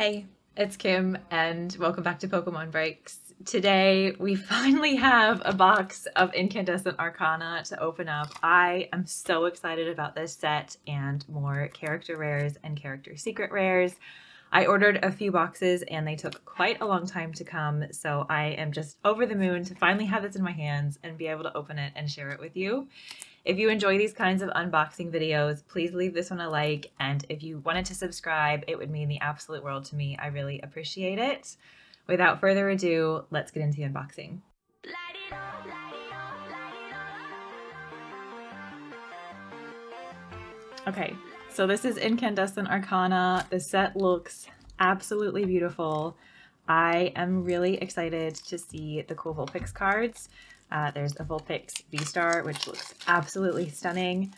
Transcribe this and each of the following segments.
Hey, it's Kim, and welcome back to Pokemon Breaks. Today, we finally have a box of Incandescent Arcana to open up. I am so excited about this set and more character rares and character secret rares. I ordered a few boxes and they took quite a long time to come, so I am just over the moon to finally have this in my hands and be able to open it and share it with you. If you enjoy these kinds of unboxing videos, please leave this one a like. And if you wanted to subscribe, it would mean the absolute world to me. I really appreciate it. Without further ado, let's get into the unboxing. Okay, so this is Incandescent Arcana. The set looks absolutely beautiful. I am really excited to see the cool Vulpix cards. Uh, there's a Vulpix V-Star, which looks absolutely stunning.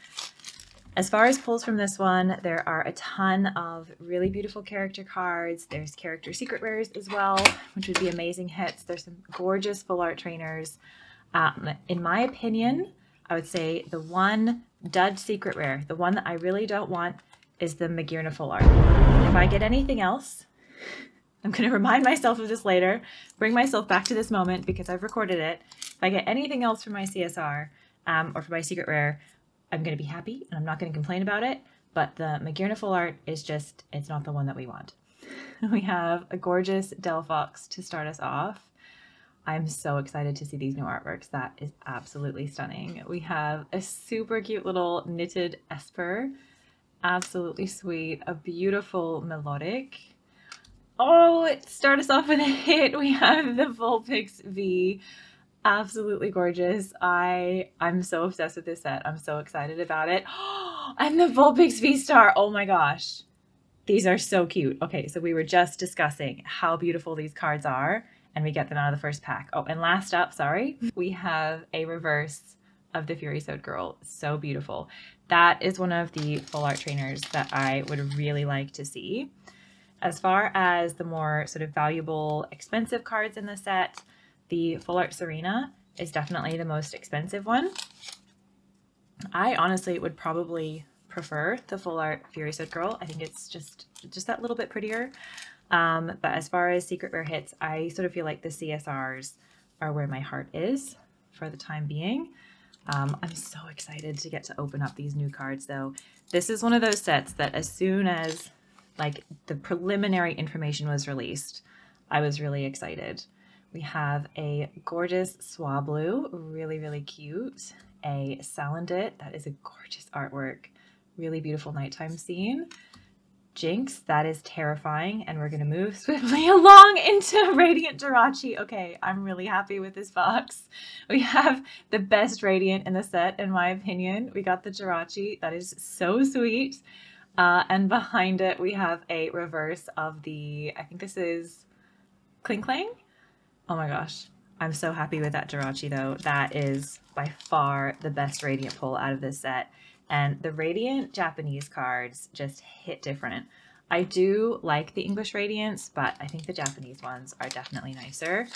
As far as pulls from this one, there are a ton of really beautiful character cards. There's character secret rares as well, which would be amazing hits. There's some gorgeous full art trainers. Um, in my opinion, I would say the one dud secret rare, the one that I really don't want, is the art. If I get anything else, I'm going to remind myself of this later, bring myself back to this moment because I've recorded it. If I get anything else for my CSR um, or for my secret rare, I'm going to be happy and I'm not going to complain about it. But the art is just, it's not the one that we want. we have a gorgeous Delphox to start us off. I'm so excited to see these new artworks. That is absolutely stunning. We have a super cute little knitted Espurr. Absolutely sweet. A beautiful Meloetta. Oh, start us off with a hit. We have the Vulpix V. Absolutely gorgeous. I I'm so obsessed with this set. I'm so excited about it. and the Vulpix V-Star. Oh my gosh. These are so cute. Okay, so we were just discussing how beautiful these cards are, and we get them out of the first pack. Oh, and last up, sorry, we have a reverse of the Furisode Girl. So beautiful. That is one of the full art trainers that I would really like to see. As far as the more sort of valuable, expensive cards in the set, the Full Art Serena is definitely the most expensive one. I honestly would probably prefer the Full Art Furisode Girl. I think it's just, just that little bit prettier. Um, but as far as Secret Rare hits, I sort of feel like the CSRs are where my heart is for the time being. Um, I'm so excited to get to open up these new cards though. This is one of those sets that as soon as like the preliminary information was released, I was really excited. We have a gorgeous Swablu, really, really cute. A Salandit, that is a gorgeous artwork. Really beautiful nighttime scene. Jynx, that is terrifying, and we're going to move swiftly along into Radiant Jirachi. Okay, I'm really happy with this box. We have the best Radiant in the set, in my opinion. We got the Jirachi. That is so sweet. Uh, and behind it, we have a reverse of the, I think this is Klinklang? Oh my gosh. I'm so happy with that Jirachi though. That is by far the best Radiant pull out of this set. And the Radiant Japanese cards just hit different. I do like the English Radiance, but I think the Japanese ones are definitely nicer.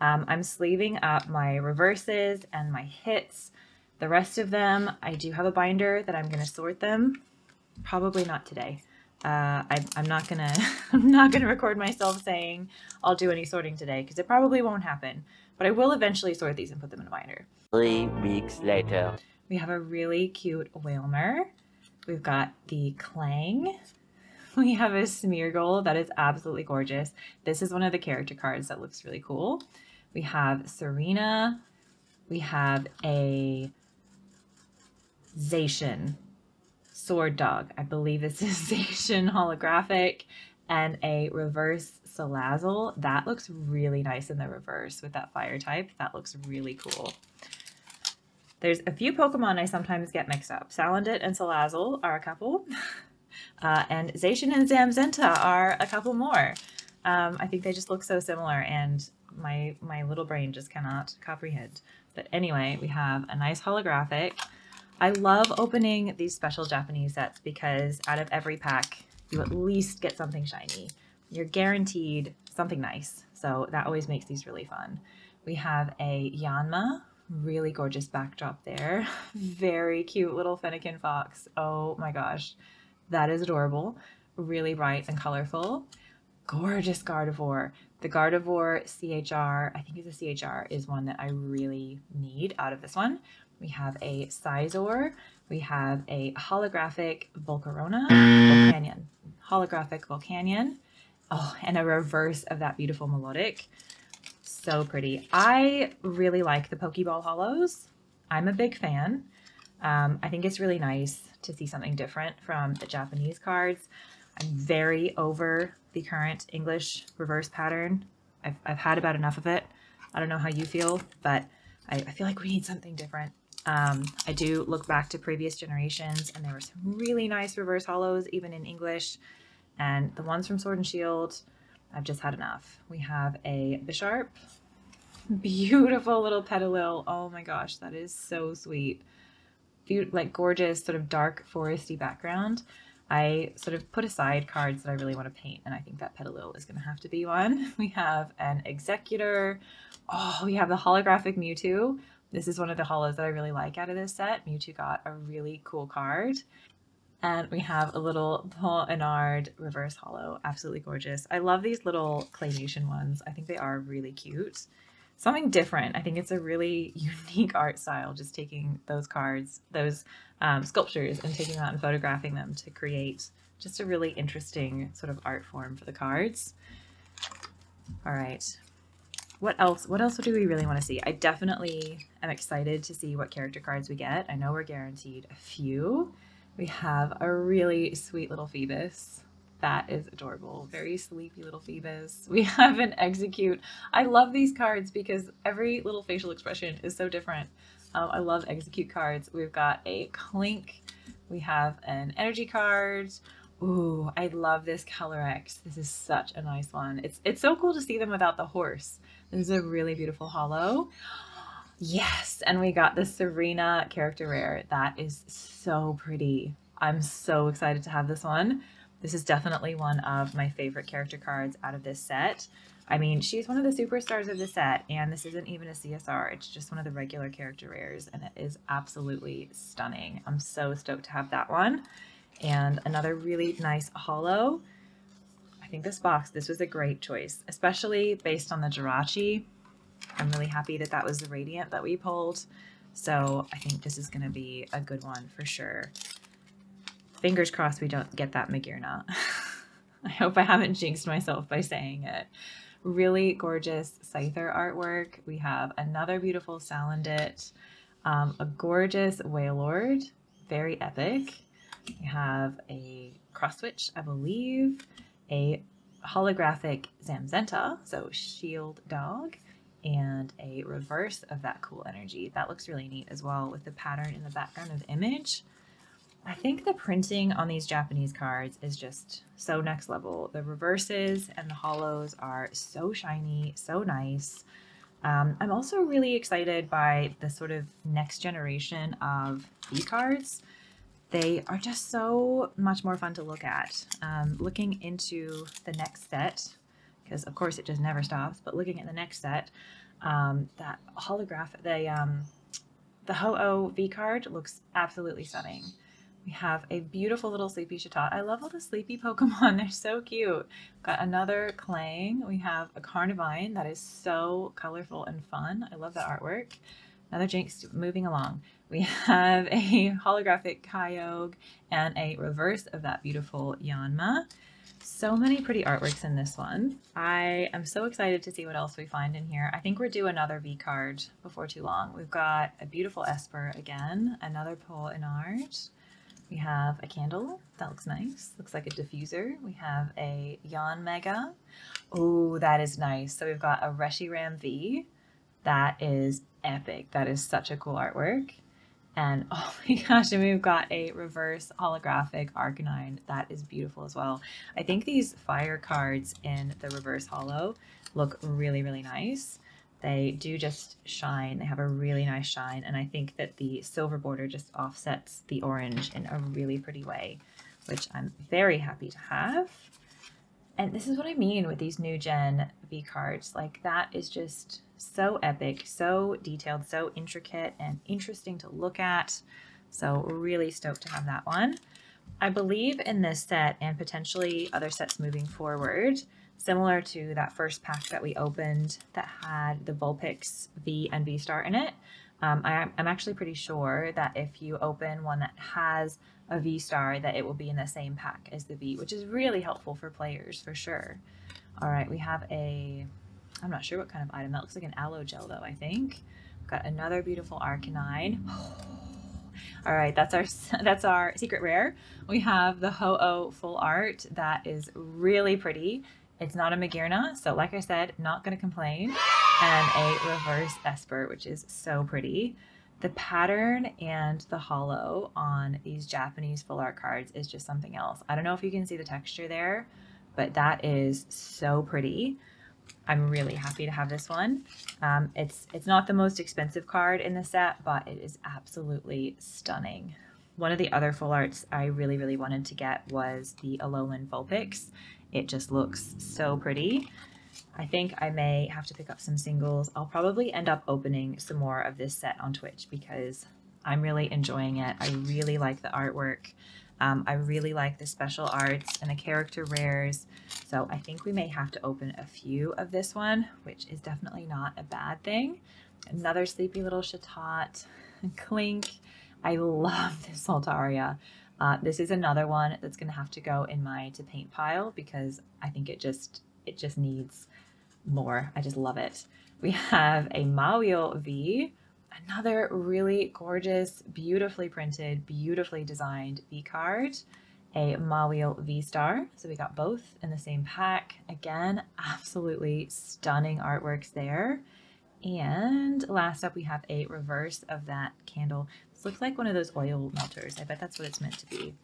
Um, I'm sleeving up my reverses and my hits. The rest of them, I do have a binder that I'm going to sort them probably not today. Uh, I, I'm not gonna I'm not gonna record myself saying I'll do any sorting today because it probably won't happen. But I will eventually sort these and put them in a binder. Three weeks later. We have a really cute Wailmer. We've got the Klang. We have a Smeargle that is absolutely gorgeous. This is one of the character cards that looks really cool. We have Serena. We have a Zacian Sword Dog. I believe this is Zacian holographic and a reverse Salazzle. That looks really nice in the reverse with that fire type. That looks really cool. There's a few Pokemon I sometimes get mixed up. Salandit and Salazzle are a couple. Uh, and Zacian and Zamazenta are a couple more. Um, I think they just look so similar and my, my little brain just cannot comprehend. But anyway, we have a nice holographic. I love opening these special Japanese sets because out of every pack, you at least get something shiny. You're guaranteed something nice. So that always makes these really fun. We have a Yanma, really gorgeous backdrop there. Very cute little Fennekin fox. Oh my gosh, that is adorable. Really bright and colorful. gorgeous Gardevoir. The Gardevoir CHR, I think it's a CHR, is one that I really need out of this one. We have a Scizor. We have a holographic Volcarona, Volcanion, holographic Volcanion. Oh, and a reverse of that beautiful Meloetta. So pretty. I really like the Pokeball Hollows. I'm a big fan. Um, I think it's really nice to see something different from the Japanese cards. I'm very over the current English reverse pattern. I've, I've had about enough of it. I don't know how you feel, but I, I feel like we need something different. Um, I do look back to previous generations, and there were some really nice reverse hollows, even in English. And the ones from Sword and Shield, I've just had enough. We have a Bisharp, beautiful little Petilil. Oh my gosh, that is so sweet. Be like gorgeous, sort of dark foresty background. I sort of put aside cards that I really want to paint, and I think that Petilil is going to have to be one. We have an Exeggutor. Oh, we have the holographic Mewtwo. This is one of the hollows that I really like out of this set. Mewtwo got a really cool card. And we have a little Pawniard reverse hollow. Absolutely gorgeous. I love these little claymation ones. I think they are really cute. Something different. I think it's a really unique art style, just taking those cards, those um, sculptures, and taking that and photographing them to create just a really interesting sort of art form for the cards. All right, what else? What else do we really want to see? I definitely am excited to see what character cards we get. I know we're guaranteed a few. We have a really sweet little Phoebus. That is adorable. Very sleepy little Phoebus. We have an Exeggcute. I love these cards because every little facial expression is so different. Um, I love Exeggcute cards. We've got a Klink. We have an energy card. Ooh, I love this Calyrex. This is such a nice one. It's it's so cool to see them without the horse. This is a really beautiful hollow. Yes, and we got the Serena character rare. That is so pretty. I'm so excited to have this one. This is definitely one of my favorite character cards out of this set. I mean, she's one of the superstars of the set, and this isn't even a CSR. It's just one of the regular character rares, and it is absolutely stunning. I'm so stoked to have that one. And another really nice hollow. I think this box, this was a great choice, especially based on the Jirachi. I'm really happy that that was the Radiant that we pulled. So I think this is going to be a good one for sure. Fingers crossed we don't get that Magearna. I hope I haven't jinxed myself by saying it. Really gorgeous Scyther artwork. We have another beautiful Salandit, um, a gorgeous Wailord, very epic. We have a Crosswitch, I believe, a holographic Zamazenta, so shield dog, and a reverse of that cool energy. That looks really neat as well with the pattern in the background of the image. I think the printing on these Japanese cards is just so next level. The reverses and the hollows are so shiny, so nice. Um, I'm also really excited by the sort of next generation of V cards they are just so much more fun to look at. Um, looking into the next set, because of course it just never stops, but looking at the next set, um, that holograph, the, um, the Ho-Oh V card looks absolutely stunning. We have a beautiful little Sleepy Chatot. I love all the sleepy Pokemon. They're so cute. Got another Klang. We have a Carnivine that is so colorful and fun. I love that artwork. Another Jynx moving along. We have a holographic Kyogre and a reverse of that beautiful Yanma. So many pretty artworks in this one. I am so excited to see what else we find in here. I think we're due another V card before too long. We've got a beautiful Espurr again, another Pawniard. We have a candle. That looks nice. Looks like a diffuser. We have a Yanmega. Oh, that is nice. So we've got a Reshiram V. That is epic. That is such a cool artwork. And oh my gosh, and we've got a reverse holographic Arcanine. That is beautiful as well. I think these fire cards in the reverse hollow look really, really nice. They do just shine. They have a really nice shine. And I think that the silver border just offsets the orange in a really pretty way, which I'm very happy to have. And this is what I mean with these new gen V cards. Like that is just so epic, so detailed, so intricate and interesting to look at. So really stoked to have that one. I believe in this set and potentially other sets moving forward, similar to that first pack that we opened that had the Vulpix V and V Star in it. Um, I, I'm actually pretty sure that if you open one that has a V Star, that it will be in the same pack as the V, which is really helpful for players for sure. All right, we have a, I'm not sure what kind of item. That looks like an aloe gel though, I think. Got another beautiful Arcanine. All right, that's our that's our secret rare. We have the Ho-Oh full art that is really pretty. It's not a Magearna, so like I said, not going to complain. And a reverse Espurr, which is so pretty. The pattern and the hollow on these Japanese full art cards is just something else. I don't know if you can see the texture there, but that is so pretty. I'm really happy to have this one. Um, it's it's not the most expensive card in the set, but it is absolutely stunning. One of the other full arts I really, really wanted to get was the Alolan Vulpix. It just looks so pretty. I think I may have to pick up some singles. I'll probably end up opening some more of this set on Twitch because I'm really enjoying it. I really like the artwork. Um, I really like the special arts and the character rares. So I think we may have to open a few of this one, which is definitely not a bad thing. Another sleepy little Chatot, Klink. I love this Altaria. Uh, this is another one that's going to have to go in my to paint pile because I think it just it just needs more. I just love it. We have a Mawile V, another really gorgeous, beautifully printed, beautifully designed V card, a Mawile V Star. So we got both in the same pack. Again, absolutely stunning artworks there. And last up, we have a reverse of that candle. This looks like one of those oil melters. I bet that's what it's meant to be.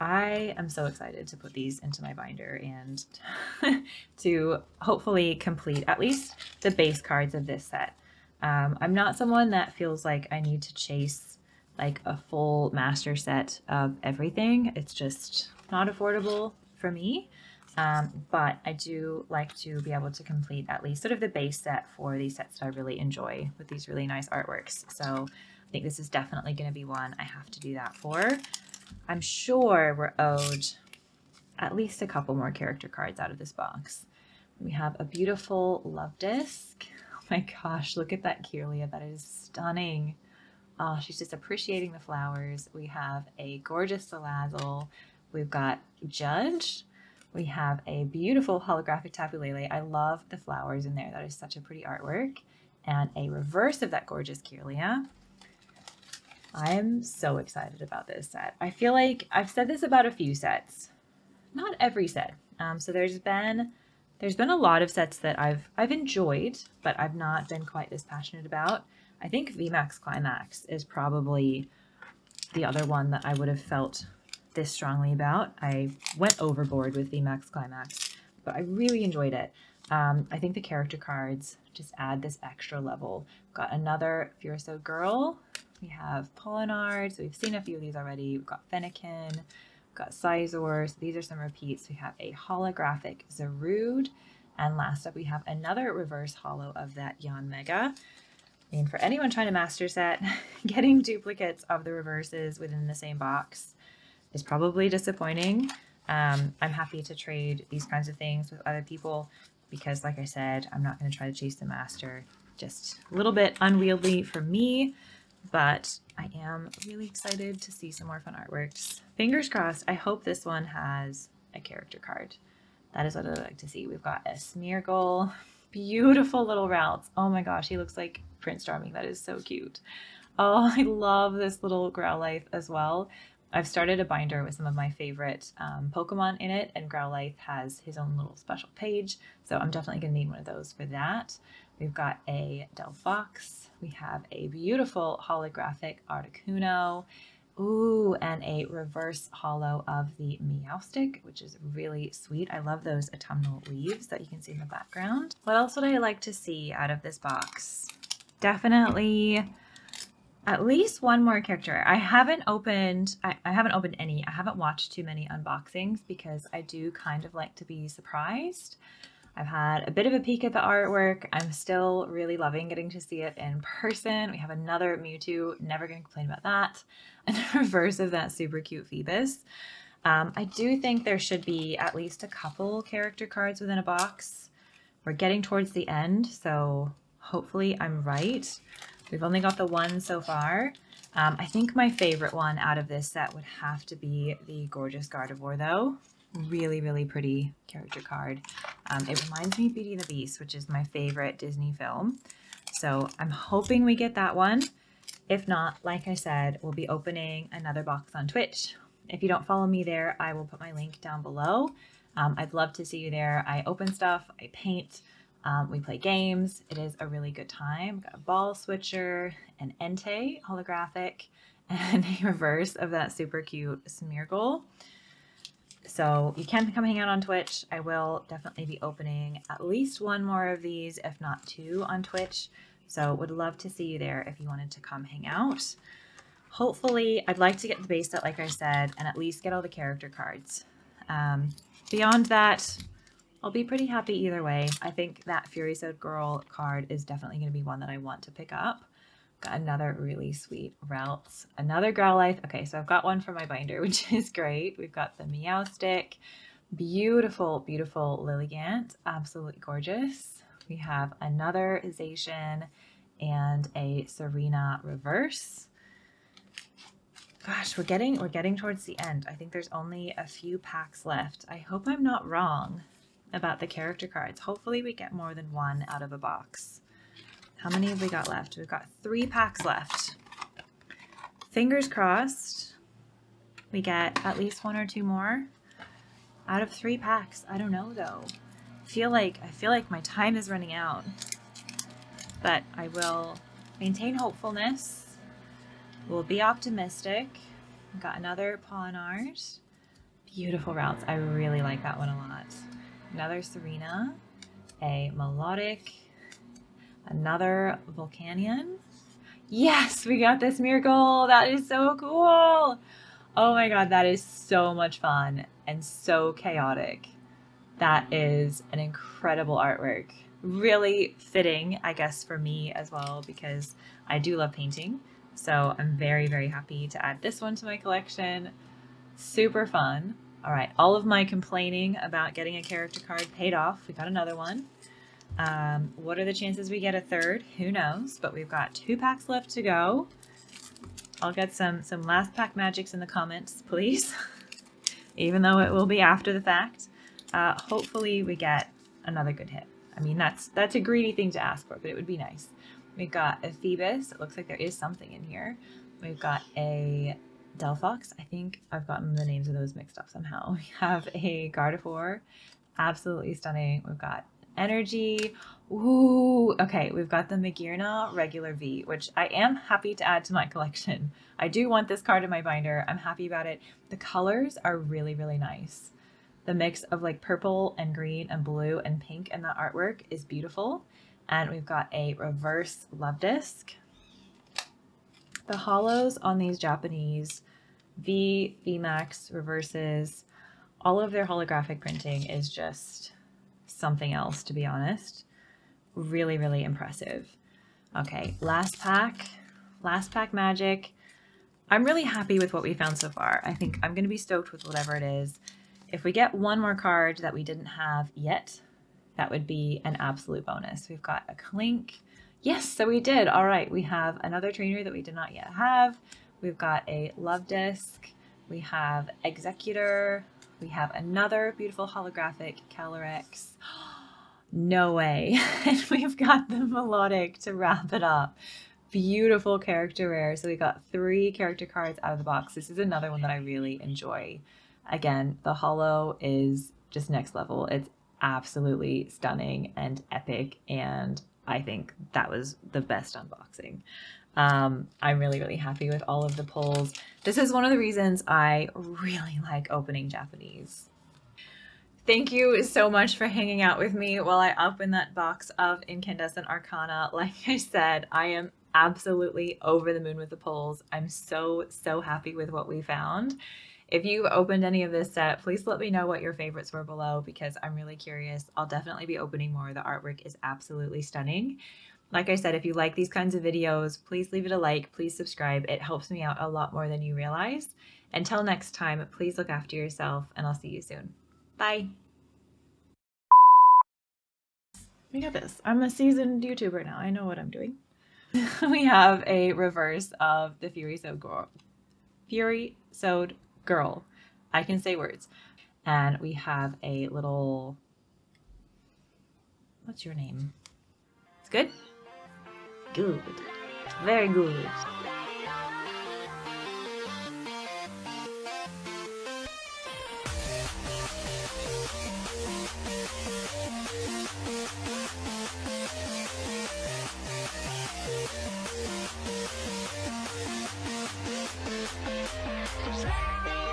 I am so excited to put these into my binder and to hopefully complete at least the base cards of this set. Um, I'm not someone that feels like I need to chase like a full master set of everything. It's just not affordable for me. Um, but I do like to be able to complete at least sort of the base set for these sets that I really enjoy with these really nice artworks. So I think this is definitely going to be one I have to do that for. I'm sure we're owed at least a couple more character cards out of this box. We have a beautiful love disc. Oh my gosh, look at that Kirlia. That is stunning. Oh, she's just appreciating the flowers. We have a gorgeous Salazzle. We've got Judge. We have a beautiful holographic Tapu Lele. I love the flowers in there. That is such a pretty artwork. And a reverse of that gorgeous Kirlia. I'm so excited about this set. I feel like I've said this about a few sets, not every set. Um, so there's been there's been a lot of sets that I've I've enjoyed, but I've not been quite as passionate about. I think VMAX Climax is probably the other one that I would have felt this strongly about. I went overboard with VMAX Climax, but I really enjoyed it. Um, I think the character cards just add this extra level. Got another Furisode Girl we have Pawniard, so we've seen a few of these already. We've got Fennekin, we've got Scizor, so these are some repeats. We have a holographic Zarude, and last up we have another reverse hollow of that Yanmega. I mean, for anyone trying to master set, getting duplicates of the reverses within the same box is probably disappointing. Um, I'm happy to trade these kinds of things with other people because, like I said, I'm not going to try to chase the master. Just a little bit unwieldy for me but I am really excited to see some more fun artworks. Fingers crossed, I hope this one has a character card. That is what I'd like to see. We've got a Smeargle, beautiful little Ralts. Oh my gosh, he looks like Prince Charming. That is so cute. Oh, I love this little Growlithe as well. I've started a binder with some of my favorite um, Pokemon in it, and Growlithe has his own little special page, so I'm definitely going to need one of those for that. We've got a Delphox. We have a beautiful holographic Articuno. Ooh, and a reverse hollow of the Meowstic, which is really sweet. I love those autumnal leaves that you can see in the background. What else would I like to see out of this box? Definitely at least one more character. I haven't opened, I, I haven't opened any. I haven't watched too many unboxings because I do kind of like to be surprised. I've had a bit of a peek at the artwork. I'm still really loving getting to see it in person. We have another Mewtwo, never to complain about that. And the reverse of that super cute Phoebus. Um, I do think there should be at least a couple character cards within a box. We're getting towards the end, so hopefully I'm right. We've only got the one so far. Um, I think my favorite one out of this set would have to be the Gorgeous Gardevoir, though. Really, really pretty character card. Um, it reminds me of Beauty and the Beast, which is my favorite Disney film. So I'm hoping we get that one. If not, like I said, we'll be opening another box on Twitch. If you don't follow me there, I will put my link down below. Um, I'd love to see you there. I open stuff, I paint, um, we play games. It is a really good time. Got a ball switcher, an Entei holographic, and a reverse of that super cute Smeargle. So you can come hang out on Twitch. I will definitely be opening at least one more of these, if not two, on Twitch. So would love to see you there if you wanted to come hang out. Hopefully, I'd like to get the base set, like I said, and at least get all the character cards. Um, beyond that, I'll be pretty happy either way. I think that Furisode Girl card is definitely going to be one that I want to pick up. Another really sweet Ralts. Another Growlithe. Okay, so I've got one for my binder, which is great. We've got the Meowstic. Beautiful, beautiful Lilligant. Absolutely gorgeous. We have another Zacian and a Serena reverse. Gosh, we're getting we're getting towards the end. I think there's only a few packs left. I hope I'm not wrong about the character cards. Hopefully we get more than one out of a box. How many have we got left? We've got three packs left. Fingers crossed we get at least one or two more out of three packs. I don't know though. I feel like I feel like my time is running out. But I will maintain hopefulness. We'll be optimistic. We've got another art. Beautiful Ralts. I really like that one a lot. Another Serena. A Meloetta. Another Volcanion. Yes, we got this Smeargle. That is so cool. Oh my god, that is so much fun and so chaotic. That is an incredible artwork. Really fitting, I guess, for me as well, because I do love painting. So I'm very, very happy to add this one to my collection. Super fun. All right, all of my complaining about getting a character card paid off. We got another one. Um, what are the chances we get a third? Who knows? But we've got two packs left to go. I'll get some, some last pack magics in the comments, please. Even though it will be after the fact. Uh, hopefully we get another good hit. I mean, that's that's a greedy thing to ask for, but it would be nice. We've got a Phoebus. It looks like there is something in here. We've got a Delphox. I think I've gotten the names of those mixed up somehow. We have a Gardevoir. Absolutely stunning. We've got Energy. Ooh, okay. We've got the Magearna regular V, which I am happy to add to my collection. I do want this card in my binder. I'm happy about it. The colors are really, really nice. The mix of like purple and green and blue and pink in the artwork is beautiful. And we've got a reverse love disc. The hollows on these Japanese V, VMAX reverses, all of their holographic printing is just something else, to be honest. Really, really impressive. Okay, last pack. Last pack magic. I'm really happy with what we found so far. I think I'm going to be stoked with whatever it is. If we get one more card that we didn't have yet, that would be an absolute bonus. We've got a Klink. Yes, so we did. All right, we have another trainer that we did not yet have. We've got a love disc. We have Exeggutor. We have another beautiful holographic Calyrex. No way. and we've got the Meloetta to wrap it up. Beautiful character rare. So we got three character cards out of the box. This is another one that I really enjoy. Again, the hollow is just next level. It's absolutely stunning and epic and I think that was the best unboxing. Um, I'm really, really happy with all of the pulls. This is one of the reasons I really like opening Japanese. Thank you so much for hanging out with me while I open that box of Incandescent Arcana. Like I said, I am absolutely over the moon with the pulls. I'm so, so happy with what we found. If you've opened any of this set, please let me know what your favorites were below because I'm really curious. I'll definitely be opening more. The artwork is absolutely stunning. Like I said, if you like these kinds of videos, please leave it a like, please subscribe. It helps me out a lot more than you realize. Until next time, please look after yourself and I'll see you soon. Bye. We got this. I'm a seasoned YouTuber now. I know what I'm doing. we have a reverse of the Furisode Girl. Fury Sewed Girl. I can say words. And we have a little. What's your name? It's good? Good. Very good.